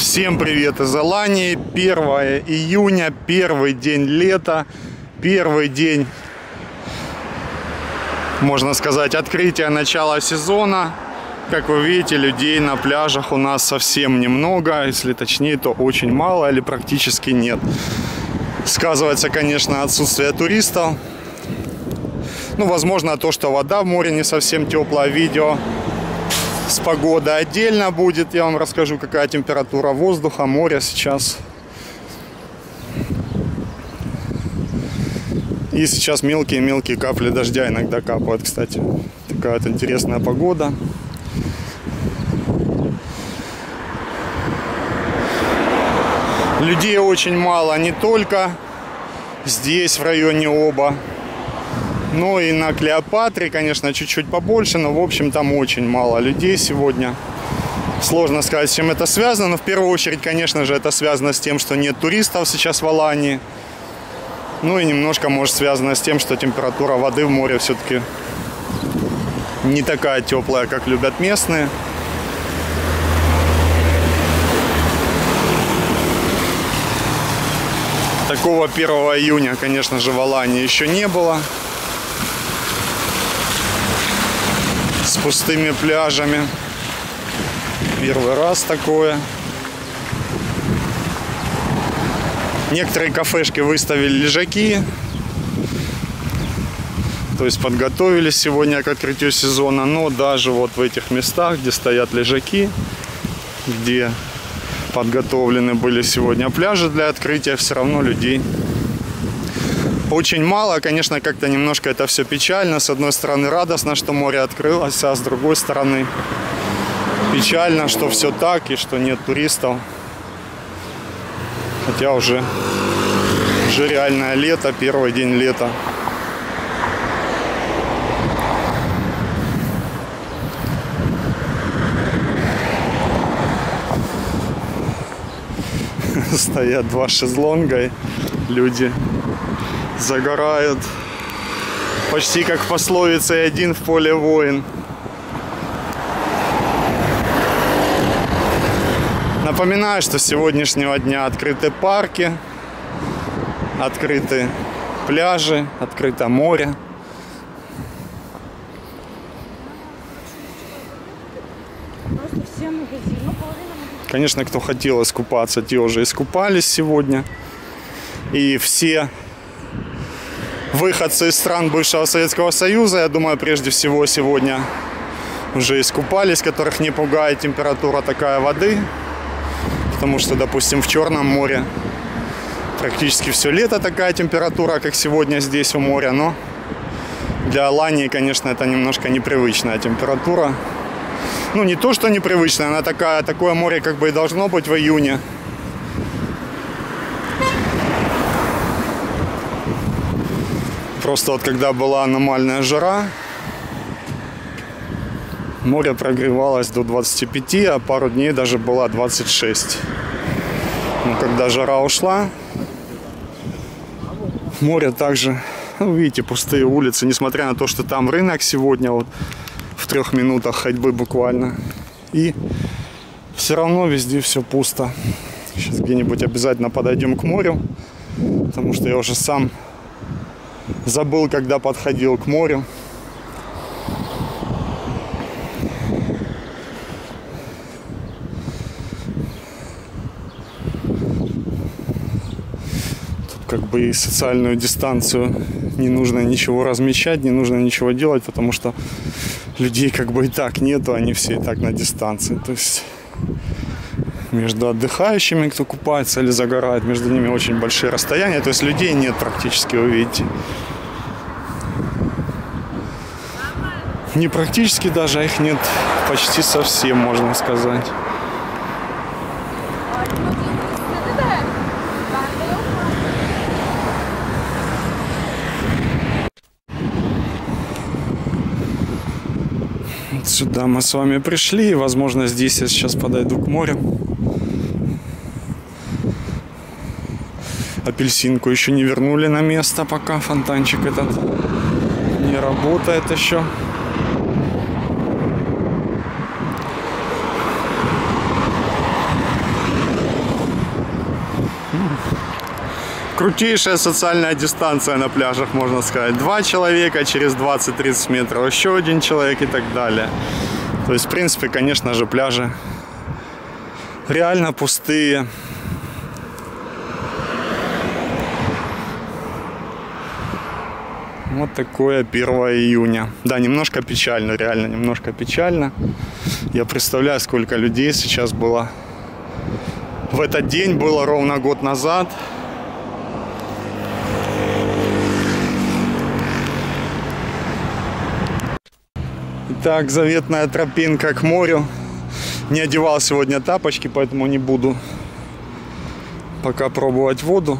Всем привет из Алании. 1 июня, первый день лета, первый день, можно сказать, открытия начала сезона. Как вы видите, людей на пляжах у нас совсем немного, если точнее, то очень мало или практически нет. Сказывается, конечно, отсутствие туристов. Ну, возможно, то, что вода в море не совсем теплая. Видео с погодой отдельно будет. Я вам расскажу, какая температура воздуха, моря сейчас. И сейчас мелкие-мелкие капли дождя иногда капают, кстати. Такая вот интересная погода. Людей очень мало, не только здесь, в районе Оба, но и на Клеопатре, конечно, чуть-чуть побольше, но, в общем, там очень мало людей сегодня. Сложно сказать, с чем это связано, но в первую очередь, конечно же, это связано с тем, что нет туристов сейчас в Алании. Ну и немножко, может, связано с тем, что температура воды в море все-таки не такая теплая, как любят местные. Такого 1 июня, конечно же, в Алании еще не было. С пустыми пляжами. Первый раз такое. Некоторые кафешки выставили лежаки. То есть подготовились сегодня к открытию сезона. Но даже вот в этих местах, где стоят лежаки, где подготовлены были сегодня пляжи для открытия, все равно людей очень мало. Конечно, как-то немножко это все печально. С одной стороны радостно, что море открылось, а с другой стороны печально, что все так и что нет туристов. Хотя уже, уже реальное лето, первый день лета. стоят два шезлонга, люди загорают. Почти как в пословице «один в поле воин». Напоминаю, что с сегодняшнего дня открыты парки, открыты пляжи, открыто море. Конечно, кто хотел искупаться, те уже искупались сегодня. И все выходцы из стран бывшего Советского Союза, я думаю, прежде всего сегодня уже искупались, которых не пугает температура такая воды. Потому что, допустим, в Черном море практически все лето такая температура, как сегодня здесь у моря. Но для Алании, конечно, это немножко непривычная температура ну, не то, что непривычная, она такая, такое море как бы и должно быть в июне. Просто вот когда была аномальная жара, море прогревалось до 25, а пару дней даже было 26. Но когда жара ушла, море также, ну, видите, пустые улицы, несмотря на то, что там рынок сегодня, вот в трех минутах ходьбы буквально. И все равно везде все пусто. Сейчас где-нибудь обязательно подойдем к морю, потому что я уже сам забыл, когда подходил к морю. Тут как бы и социальную дистанцию не нужно ничего размещать, не нужно ничего делать, потому что людей как бы и так нету, они все и так на дистанции. То есть между отдыхающими, кто купается или загорает, между ними очень большие расстояния. То есть людей нет практически, вы видите. Не практически даже, а их нет почти совсем, можно сказать. Сюда мы с вами пришли. Возможно, здесь я сейчас подойду к морю. апельсинку еще не вернули на место пока. Фонтанчик этот не работает еще. Хм. крутейшая социальная дистанция на пляжах, можно сказать. Два человека через 20-30 метров, еще один человек и так далее. То есть, в принципе, конечно же, пляжи реально пустые. Вот такое 1 июня. Да, немножко печально, реально немножко печально. Я представляю, сколько людей сейчас было. В этот день было ровно год назад. Итак, заветная тропинка к морю. Не одевал сегодня тапочки, поэтому не буду пока пробовать воду.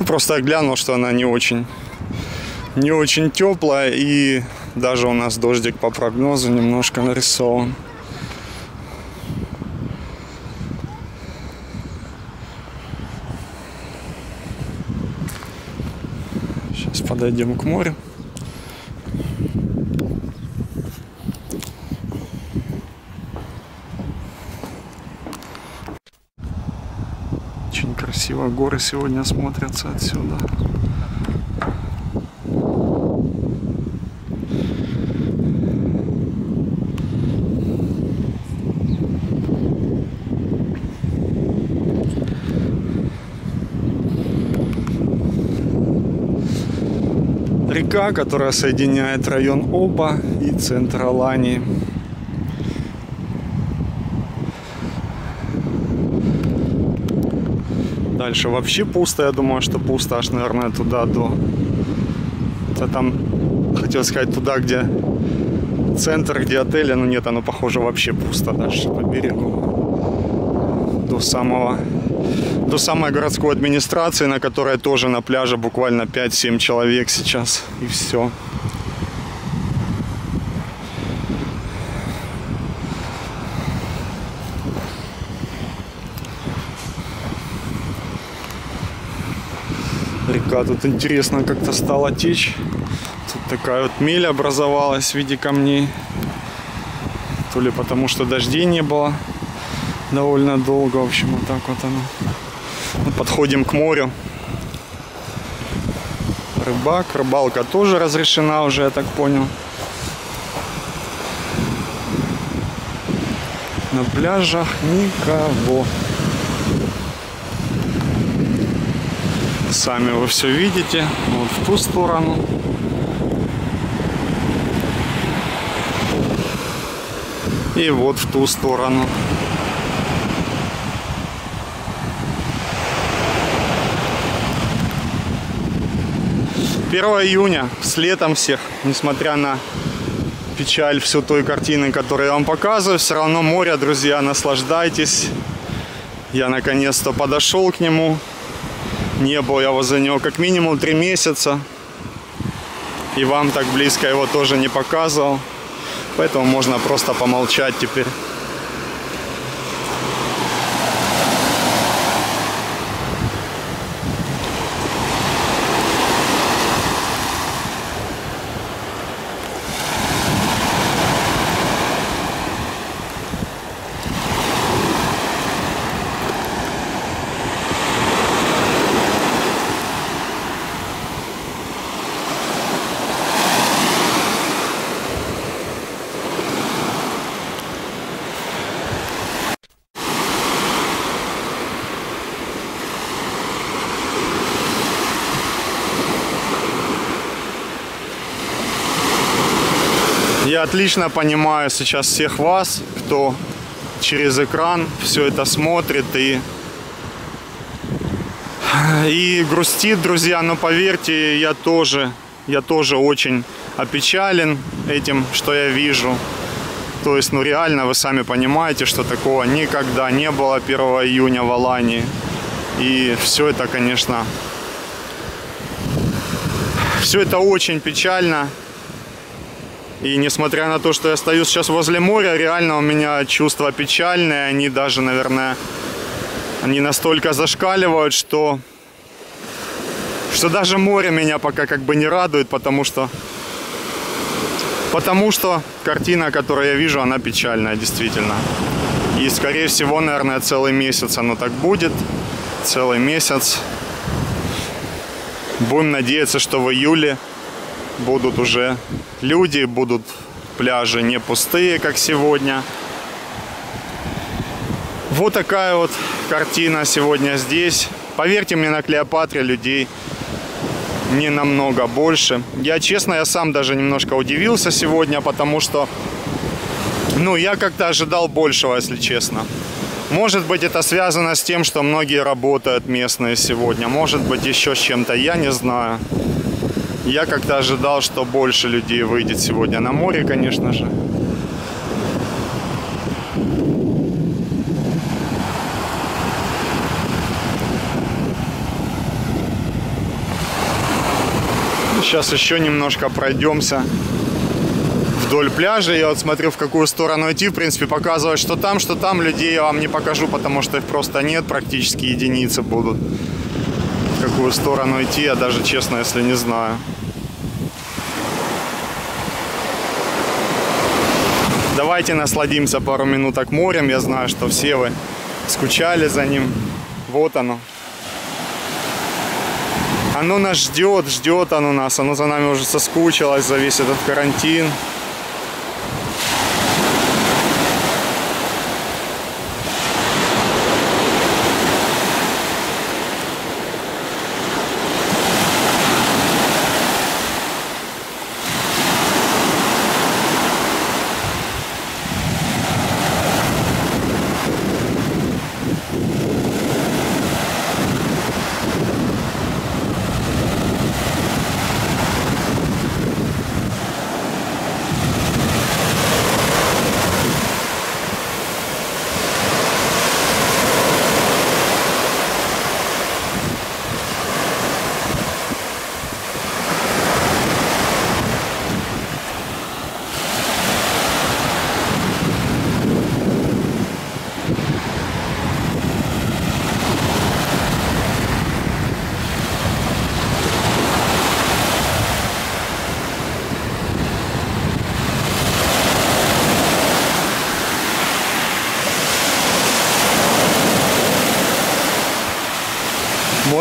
Ну, просто я глянул, что она не очень не очень теплая и даже у нас дождик по прогнозу немножко нарисован. Сейчас подойдем к морю. Очень красиво горы сегодня смотрятся отсюда. Река, которая соединяет район Оба и центр Алании. Дальше вообще пусто, я думаю, что пусто аж, наверное, туда до... Это там, хотел сказать, туда, где центр, где отели, но нет, оно похоже вообще пусто дальше по берегу. До самого до самой городской администрации, на которой тоже на пляже буквально 5-7 человек сейчас. И все. Река тут интересно как-то стала течь. Тут такая вот мель образовалась в виде камней. То ли потому, что дождей не было довольно долго. В общем, вот так вот оно. Подходим к морю. Рыбак, рыбалка тоже разрешена уже, я так понял. На пляжах никого. Сами вы все видите. Вот в ту сторону. И вот в ту сторону. 1 июня с летом всех, несмотря на печаль всю той картины, которую я вам показываю, все равно море, друзья, наслаждайтесь. Я наконец-то подошел к нему. Не был я возле него как минимум три месяца. И вам так близко его тоже не показывал. Поэтому можно просто помолчать теперь. Отлично понимаю сейчас всех вас, кто через экран все это смотрит и и грустит, друзья, но поверьте, я тоже, я тоже очень опечален этим, что я вижу. То есть, ну реально, вы сами понимаете, что такого никогда не было 1 июня в Алании. И все это, конечно, все это очень печально. И несмотря на то, что я стою сейчас возле моря, реально у меня чувства печальные. Они даже, наверное, они настолько зашкаливают, что, что даже море меня пока как бы не радует, потому что, потому что картина, которую я вижу, она печальная, действительно. И, скорее всего, наверное, целый месяц оно так будет. Целый месяц. Будем надеяться, что в июле будут уже люди, будут пляжи не пустые, как сегодня. Вот такая вот картина сегодня здесь. Поверьте мне, на Клеопатре людей не намного больше. Я, честно, я сам даже немножко удивился сегодня, потому что, ну, я как-то ожидал большего, если честно. Может быть, это связано с тем, что многие работают местные сегодня. Может быть, еще с чем-то, я не знаю. Я как-то ожидал, что больше людей выйдет сегодня на море, конечно же. Сейчас еще немножко пройдемся вдоль пляжа. Я вот смотрю, в какую сторону идти. В принципе, показывать, что там, что там. Людей я вам не покажу, потому что их просто нет. Практически единицы будут. Какую сторону идти, я даже, честно, если не знаю. Давайте насладимся пару минуток морем. Я знаю, что все вы скучали за ним. Вот оно. Оно нас ждет, ждет оно нас. Оно за нами уже соскучилось за весь этот карантин.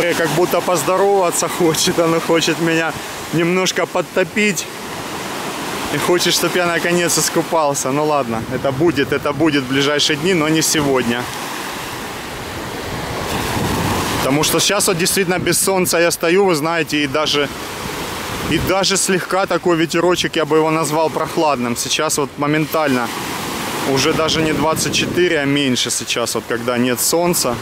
Море как будто поздороваться хочет, оно хочет меня немножко подтопить. И хочет, чтобы я наконец искупался. Ну ладно, это будет, это будет в ближайшие дни, но не сегодня. Потому что сейчас вот действительно без солнца я стою, вы знаете, и даже, и даже слегка такой ветерочек, я бы его назвал прохладным. Сейчас вот моментально, уже даже не 24, а меньше сейчас, вот когда нет солнца.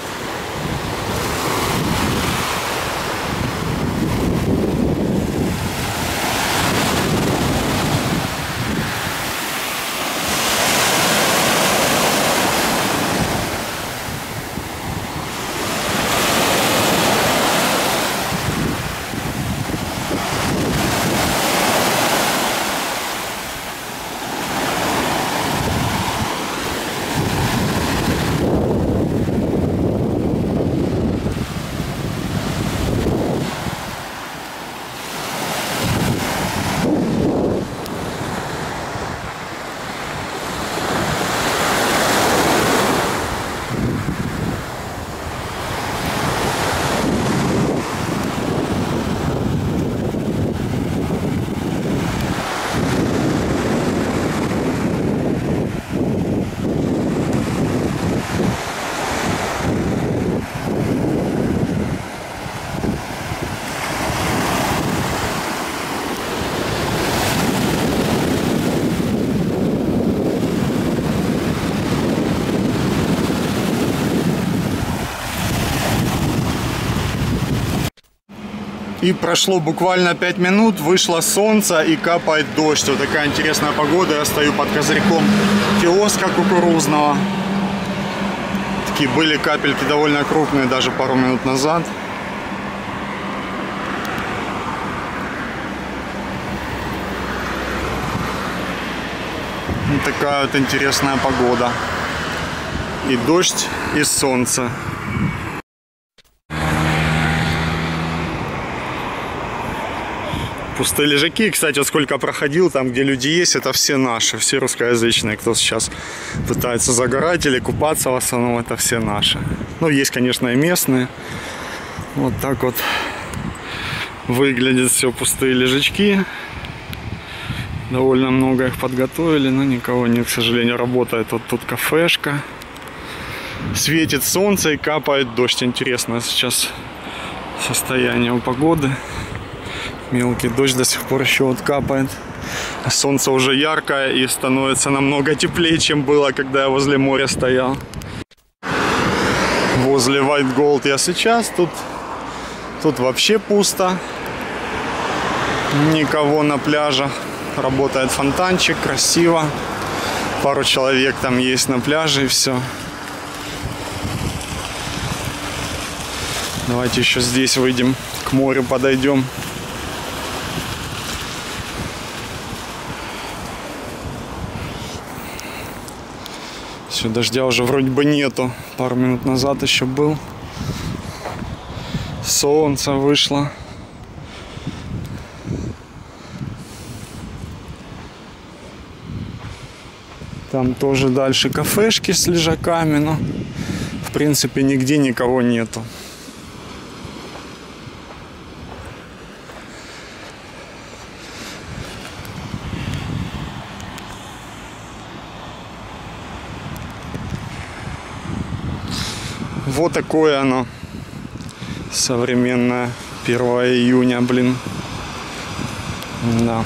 И прошло буквально 5 минут, вышло солнце и капает дождь. Вот такая интересная погода. Я стою под козырьком киоска кукурузного. Такие были капельки довольно крупные даже пару минут назад. Вот такая вот интересная погода. И дождь, и солнце. Пустые лежаки. Кстати, вот сколько проходил, там, где люди есть, это все наши, все русскоязычные, кто сейчас пытается загорать или купаться в основном, это все наши. Ну, есть, конечно, и местные. Вот так вот Выглядят все пустые лежачки. Довольно много их подготовили, но никого нет, к сожалению. Работает вот тут кафешка. Светит солнце и капает дождь. Интересно сейчас состояние у погоды. Мелкий дождь до сих пор еще вот капает. Солнце уже яркое и становится намного теплее, чем было, когда я возле моря стоял. Возле White Gold я сейчас. Тут, тут вообще пусто. Никого на пляжах. Работает фонтанчик, красиво. Пару человек там есть на пляже и все. Давайте еще здесь выйдем, к морю подойдем. Все, дождя уже вроде бы нету. Пару минут назад еще был. Солнце вышло. Там тоже дальше кафешки с лежаками, но в принципе нигде никого нету. Вот такое оно современное 1 июня, блин. Да.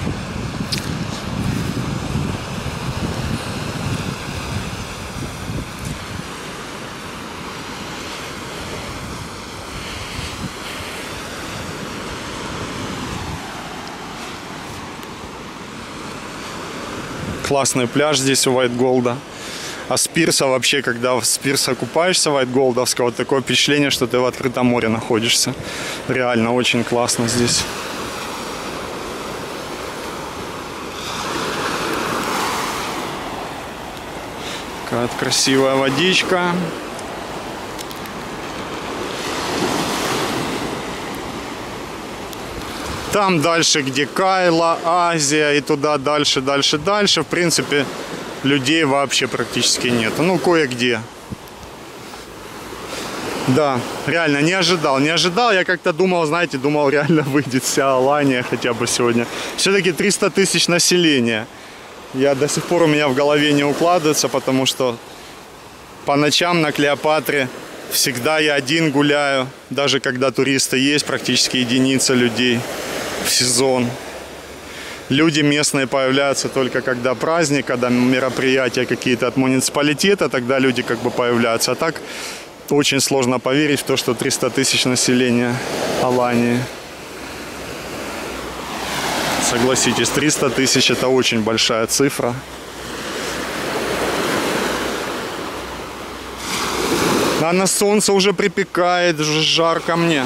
Классный пляж здесь у White Голда. А с пирса вообще, когда с пирса купаешься White Голдовского, такое впечатление, что ты в открытом море находишься. Реально очень классно здесь. Такая красивая водичка. Там дальше, где Кайла, Азия и туда дальше, дальше, дальше. В принципе, людей вообще практически нет. Ну, кое-где. Да, реально не ожидал. Не ожидал, я как-то думал, знаете, думал, реально выйдет вся Алания хотя бы сегодня. Все-таки 300 тысяч населения. Я до сих пор у меня в голове не укладывается, потому что по ночам на Клеопатре всегда я один гуляю. Даже когда туристы есть, практически единица людей в сезон. Люди местные появляются только когда праздник, когда мероприятия какие-то от муниципалитета, тогда люди как бы появляются. А так очень сложно поверить в то, что 300 тысяч населения Алании. Согласитесь, 300 тысяч это очень большая цифра. А на солнце уже припекает, жарко мне.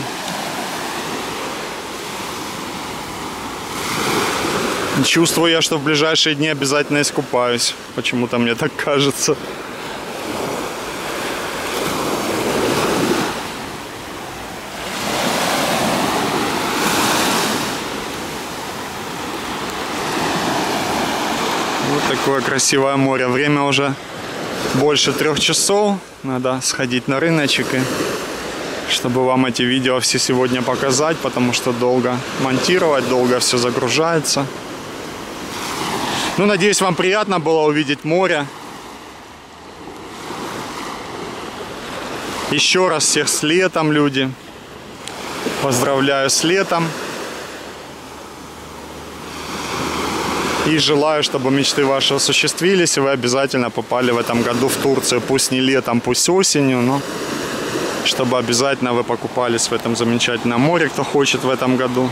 Чувствую я, что в ближайшие дни обязательно искупаюсь. Почему-то мне так кажется. Вот такое красивое море. Время уже больше трех часов. Надо сходить на рыночек и чтобы вам эти видео все сегодня показать, потому что долго монтировать, долго все загружается. Ну, надеюсь, вам приятно было увидеть море. Еще раз всех с летом, люди. Поздравляю с летом. И желаю, чтобы мечты ваши осуществились, и вы обязательно попали в этом году в Турцию. Пусть не летом, пусть осенью, но чтобы обязательно вы покупались в этом замечательном море, кто хочет в этом году.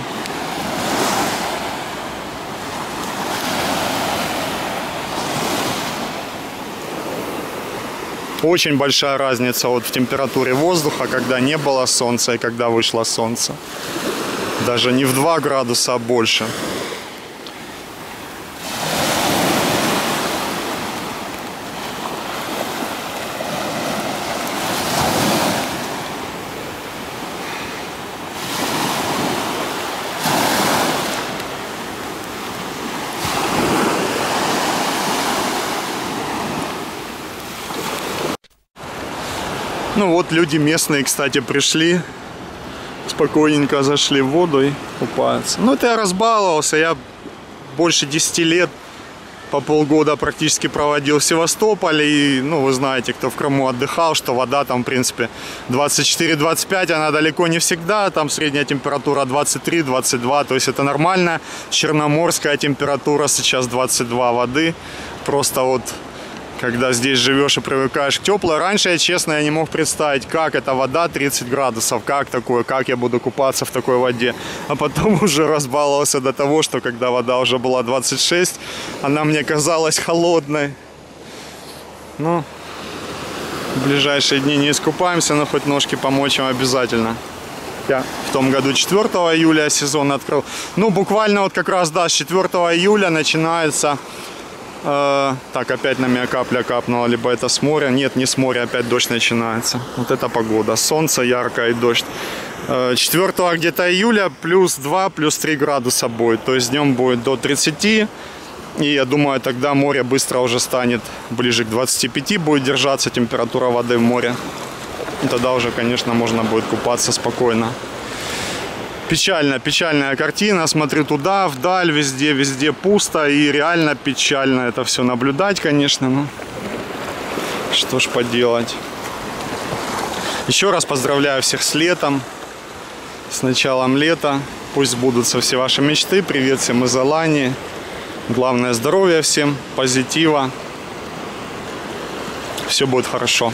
Очень большая разница вот в температуре воздуха, когда не было солнца и когда вышло солнце. Даже не в 2 градуса, а больше. Ну вот люди местные, кстати, пришли. спокойненько зашли в воду и купаются. Ну, это я разбаловался, я больше 10 лет по полгода практически проводил в Севастополе. И, ну, вы знаете, кто в Крыму отдыхал, что вода там, в принципе, 24-25, она далеко не всегда. Там средняя температура 23-22, то есть это нормально. Черноморская температура сейчас 22 воды. Просто вот когда здесь живешь и привыкаешь к теплой. Раньше я, честно, я не мог представить, как эта вода 30 градусов, как такое, как я буду купаться в такой воде. А потом уже разбаловался до того, что когда вода уже была 26, она мне казалась холодной. Ну, в ближайшие дни не искупаемся, но хоть ножки помочь обязательно. Я в том году 4 июля сезон открыл. Ну, буквально вот как раз, да, с 4 июля начинается Э, так, опять на меня капля капнула, либо это с моря. Нет, не с моря, опять дождь начинается. Вот это погода. Солнце яркое и дождь. 4 э, где-то июля плюс 2, плюс 3 градуса будет. То есть днем будет до 30. И я думаю, тогда море быстро уже станет ближе к 25, будет держаться температура воды в море. И тогда уже, конечно, можно будет купаться спокойно печальная, печальная картина. Смотрю туда, вдаль, везде, везде пусто. И реально печально это все наблюдать, конечно. Но что ж поделать. Еще раз поздравляю всех с летом. С началом лета. Пусть сбудутся все ваши мечты. Привет всем из Алании. Главное здоровья всем, позитива. Все будет хорошо.